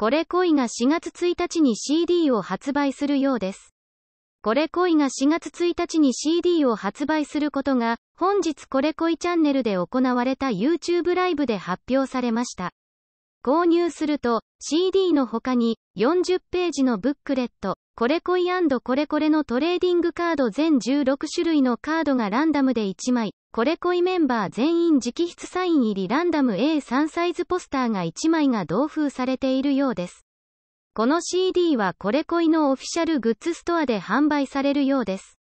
コレ恋が4月1日に CD を発売するようです。コレ恋が4月1日に CD を発売することが、本日コレ恋チャンネルで行われた YouTube ライブで発表されました。購入すると、CD の他に、40ページのブックレット、これ恋これこれのトレーディングカード全16種類のカードがランダムで1枚、コレ恋メンバー全員直筆サイン入りランダム A3 サイズポスターが1枚が同封されているようです。この CD はこれ恋のオフィシャルグッズストアで販売されるようです。